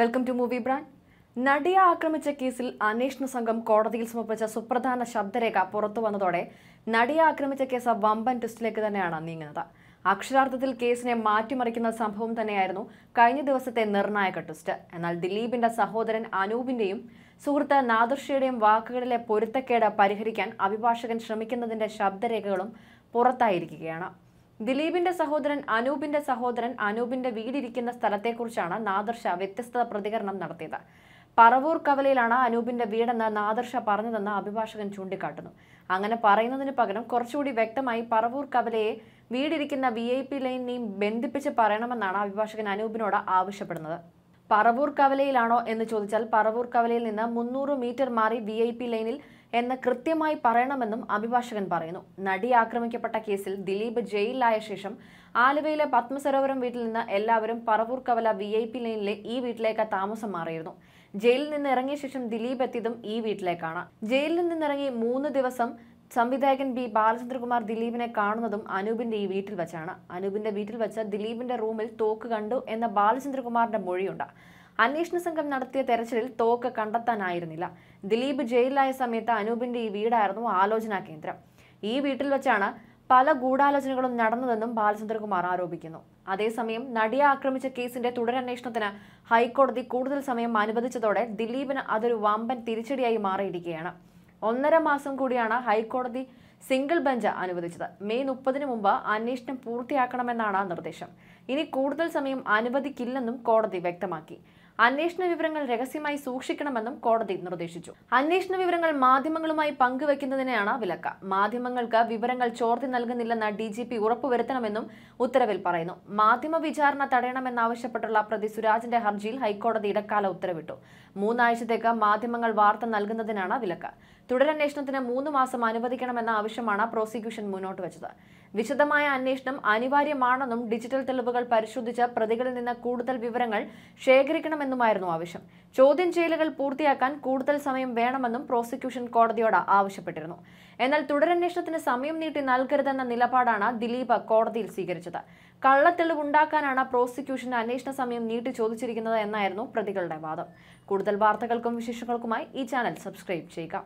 Welcome to movie brand നടിയെ ആക്രമിച്ച കേസിൽ അന്വേഷണ സംഘം കോടതിയിൽ സമർപ്പിച്ച സുപ്രധാന ശബ്ദരേഖ പുറത്തു വന്നതോടെ നടിയെ ആക്രമിച്ച കേസ് വമ്പൻ ട്വിസ്റ്റിലേക്ക് തന്നെയാണ് നീങ്ങുന്നത്. അക്ഷരാർത്ഥത്തിൽ കേസിനെ മാറ്റിമറിക്കുന്ന സംഭവം തന്നെയായിരുന്നു കഴിഞ്ഞ ദിവസത്തെ നിർണായക ട്വിസ്റ്റ്. എന്നാൽ ദിലീപിന്റെ സഹോദരൻ അനൂപിന്റെയും സുഹൃത്ത് നാദർഷയുടെയും വാക്കുകളിലെ പൊരുത്തക്കേട് പരിഹരിക്കാൻ അഭിഭാഷകൻ ശ്രമിക്കുന്നതിന്റെ ശബ്ദരേഖകളും പുറത്തായിരിക്കുകയാണ്. ദിലീപിന്റെ സഹോദരൻ അനൂപിന്റെ സഹോദരൻ അനൂപിന്റെ വീടിരിക്കുന്ന സ്ഥലത്തെക്കുറിച്ചാണ് നാദർഷ വ്യത്യസ്ത പ്രതികരണം നടത്തിയത്. പറവൂർ കവലയിലാണ് അനൂപിന്റെ വീടെന്ന് നാദർഷ പറഞ്ഞതെന്ന് അഭിഭാഷകൻ ചൂണ്ടിക്കാട്ടുന്നു. അങ്ങനെ പറയുന്നതിന് പകരം കുറച്ചുകൂടി വ്യക്തമായി പറവൂർ കവലയെ വീടിരിക്കുന്ന വി ഐ പി ലൈനെയും ബന്ധിപ്പിച്ച് പറയണമെന്നാണ് അഭിഭാഷകൻ അനൂപിനോട് ആവശ്യപ്പെടുന്നത്. പറവൂർ കവലയിലാണോ എന്ന് ചോദിച്ചാൽ പറവൂർ കവലയിൽ നിന്ന് മുന്നൂറ് മീറ്റർ മാറി വി ഐ പി ലൈനിൽ എന്ന് കൃത്യമായി പറയണമെന്നും അഭിഭാഷകൻ പറയുന്നു. നടി ആക്രമിക്കപ്പെട്ട കേസിൽ ദിലീപ് ജയിലിലായ ശേഷം ആലുവയിലെ പത്മസരോവരം വീട്ടിൽ നിന്ന് എല്ലാവരും പറവൂർ കവല വി ഐ പി ലൈനിലെ ഈ വീട്ടിലേക്ക് താമസം മാറിയിരുന്നു. ജയിലിൽ നിന്ന് ഇറങ്ങിയ ശേഷം ദിലീപ് എത്തിയതും ഈ വീട്ടിലേക്കാണ്. ജയിലിൽ നിന്നിറങ്ങി മൂന്ന് ദിവസം സംവിധായകൻ ബി ബാലചന്ദ്രകുമാർ ദിലീപിനെ കാണുന്നതും അനൂപിന്റെ ഈ വീട്ടിൽ വെച്ചാണ്. അനൂപിന്റെ വീട്ടിൽ വെച്ച് ദിലീപിന്റെ റൂമിൽ തോക്ക് കണ്ടു എന്ന ബാലചന്ദ്രകുമാറിന്റെ മൊഴിയുണ്ട്. അന്വേഷണ സംഘം നടത്തിയ തെരച്ചിലിൽ തോക്ക് കണ്ടെത്താനായിരുന്നില്ല. ദിലീപ് ജയിലിലായ സമയത്ത് അനൂപിന്റെ ഈ വീടായിരുന്നു ആലോചനാ കേന്ദ്രം. ഈ വീട്ടിൽ വെച്ചാണ് പല ഗൂഢാലോചനകളും നടന്നതെന്നും ബാലചന്ദ്രകുമാർ ആരോപിക്കുന്നു. അതേസമയം നടിയെ ആക്രമിച്ച കേസിന്റെ തുടരന്വേഷണത്തിന് ഹൈക്കോടതി കൂടുതൽ സമയം അനുവദിച്ചതോടെ ദിലീപിന് അതൊരു വമ്പൻ തിരിച്ചടിയായി മാറിയിരിക്കുകയാണ്. ഒന്നര മാസം കൂടിയാണ് ഹൈക്കോടതി സിംഗിൾ ബെഞ്ച് അനുവദിച്ചത്. മെയ് മുപ്പതിന് മുമ്പ് അന്വേഷണം പൂർത്തിയാക്കണമെന്നാണ് നിർദ്ദേശം. ഇനി കൂടുതൽ സമയം അനുവദിക്കില്ലെന്നും കോടതി വ്യക്തമാക്കി. അന്വേഷണ വിവരങ്ങൾ രഹസ്യമായി സൂക്ഷിക്കണമെന്നും കോടതി നിർദ്ദേശിച്ചു. അന്വേഷണ വിവരങ്ങൾ മാധ്യമങ്ങളുമായി പങ്കുവെക്കുന്നതിനെയാണ് വിലക്ക്. മാധ്യമങ്ങൾക്ക് വിവരങ്ങൾ ചോർത്തി നൽകുന്നില്ലെന്ന് ഡി ജി പി ഉറപ്പുവരുത്തണമെന്നും ഉത്തരവിൽ പറയുന്നു. മാധ്യമ വിചാരണ തടയണമെന്നാവശ്യപ്പെട്ടുള്ള പ്രതി സുരാജിന്റെ ഹർജിയിൽ ഹൈക്കോടതി ഇടക്കാല ഉത്തരവിട്ടു. മൂന്നാഴ്ചത്തേക്ക് മാധ്യമങ്ങൾ വാർത്ത നൽകുന്നതിനാണ് വിലക്ക്. തുടരന്വേഷണത്തിന് മൂന്ന് മാസം അനുവദിക്കണമെന്ന ആവശ്യമാണ് പ്രോസിക്യൂഷൻ മുന്നോട്ട് വെച്ചത് വിശദമായ അന്വേഷണം അനിവാര്യമാണെന്നും ഡിജിറ്റൽ തെളിവുകൾ പരിശോധിച്ച് പ്രതികളിൽ നിന്ന് കൂടുതൽ വിവരങ്ങൾ ശേഖരിക്കണമെന്നുമായിരുന്നു ആവശ്യം. ചോദ്യം ചെയ്യലുകൾ പൂർത്തിയാക്കാൻ കൂടുതൽ സമയം വേണമെന്നും പ്രോസിക്യൂഷൻ കോടതിയോട് ആവശ്യപ്പെട്ടിരുന്നു. എന്നാൽ തുടരന്വേഷണത്തിന് സമയം നീട്ടി നൽകരുതെന്ന നിലപാടാണ് ദിലീപ് കോടതിയിൽ സ്വീകരിച്ചത്. കള്ളത്തെളിവുണ്ടാക്കാനാണ് പ്രോസിക്യൂഷൻ അന്വേഷണ സമയം നീട്ടി ചോദിച്ചിരിക്കുന്നത് എന്നായിരുന്നു പ്രതികളുടെ വാദം. കൂടുതൽ വാർത്തകൾക്കും വിശേഷങ്ങൾക്കുമായി ഈ ചാനൽ സബ്സ്ക്രൈബ് ചെയ്യുക.